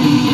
Mm-hmm.